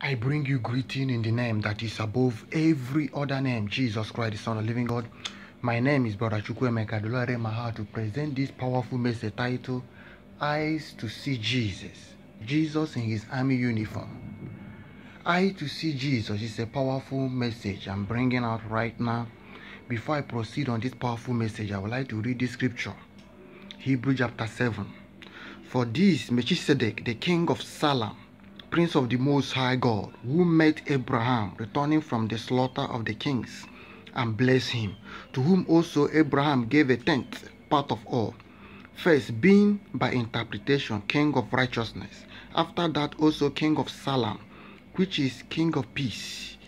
I bring you greeting in the name that is above every other name, Jesus Christ, the Son of the Living God. My name is Brother Chukwuemeka Dolore Maha to present this powerful message titled Eyes to See Jesus. Jesus in his army uniform. Eye to see Jesus is a powerful message I'm bringing out right now. Before I proceed on this powerful message, I would like to read the scripture. Hebrew chapter 7. For this Melchizedek, the king of Salem, prince of the Most High God, who met Abraham returning from the slaughter of the kings, and blessed him, to whom also Abraham gave a tenth part of all. First, being by interpretation king of righteousness, after that also king of Salem, which is king of peace,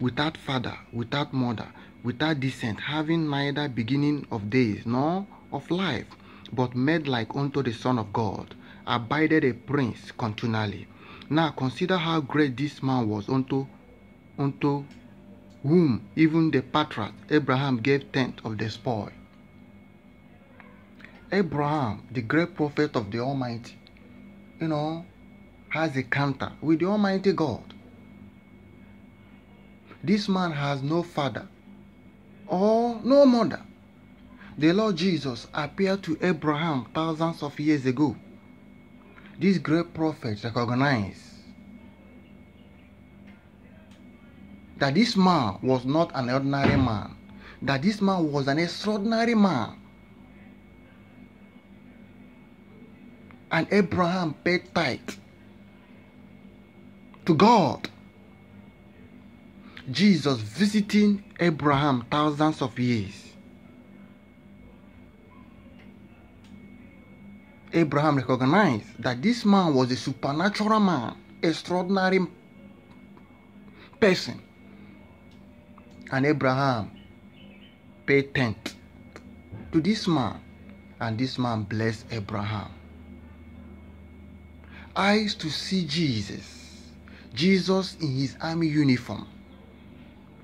without father, without mother, without descent, having neither beginning of days nor of life, but made like unto the Son of God, abided a prince continually. Now consider how great this man was unto unto whom even the patriarch Abraham gave tenth of the spoil. Abraham, the great prophet of the Almighty, you know, has a counter with the Almighty God. This man has no father or no mother. The Lord Jesus appeared to Abraham thousands of years ago. This great prophet recognized that this man was not an ordinary man, that this man was an extraordinary man. And Abraham paid tithe to God. Jesus visiting Abraham thousands of years. Abraham recognized that this man was a supernatural man, extraordinary person. And Abraham paid tenth to this man, and this man blessed Abraham. Eyes to see Jesus. Jesus in his army uniform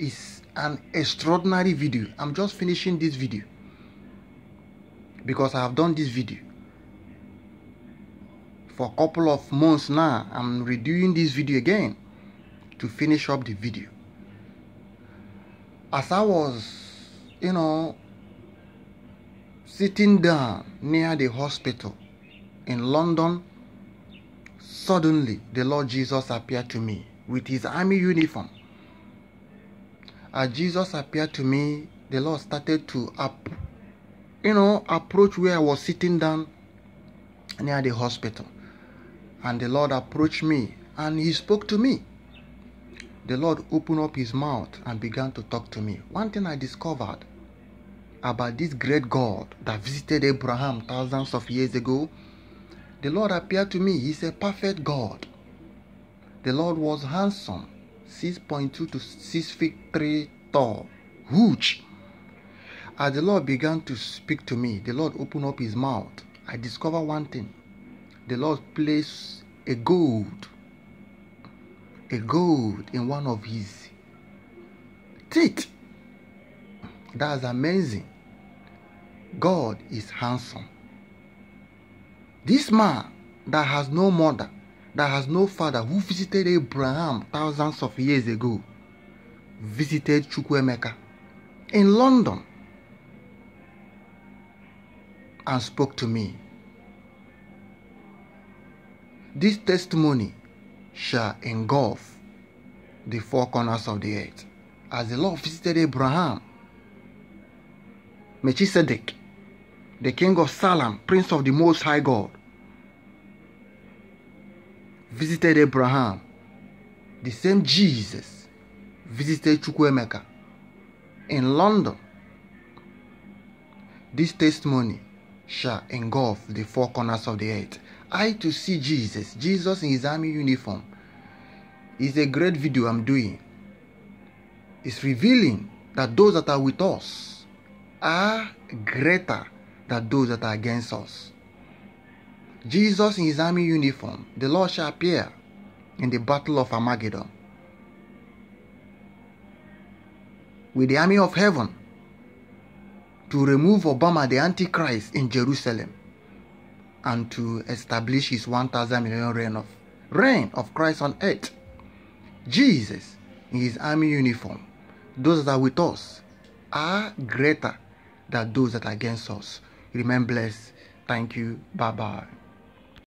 is an extraordinary video. I'm just finishing this video because I have done this video for a couple of months now. I'm redoing this video again to finish up the video. As I was, you know, sitting down near the hospital in London, suddenly the Lord Jesus appeared to me with his army uniform. As Jesus appeared to me, the Lord started to up, you know, approach where I was sitting down near the hospital. And the Lord approached me and he spoke to me. The Lord opened up his mouth and began to talk to me. One thing I discovered about this great God that visited Abraham thousands of years ago, the Lord appeared to me. He's a perfect God. The Lord was handsome, 6.2 to 6 feet 3 tall, huge. As the Lord began to speak to me, the Lord opened up his mouth. I discovered one thing. The Lord placed a gold, a gold in one of his teeth. That's amazing. God is handsome. This man that has no mother, that has no father, who visited Abraham thousands of years ago, visited Chukwuemeka in London and spoke to me. This testimony shall engulf the four corners of the earth. As the Lord visited Abraham, Melchizedek, the king of Salem, prince of the Most High God, visited Abraham. The same Jesus visited Chukwuemeka in London. This testimony shall engulf the four corners of the earth. I to see Jesus, Jesus in his army uniform, is a great video I'm doing. It's revealing that those that are with us are greater than those that are against us. Jesus in his army uniform, the Lord shall appear in the battle of Armageddon with the army of heaven to remove Obama the Antichrist in Jerusalem and to establish his 1000 million reign of reign of Christ on earth. Jesus in his army uniform, those that are with us, are greater than those that are against us. Remain blessed. Thank you. Bye bye.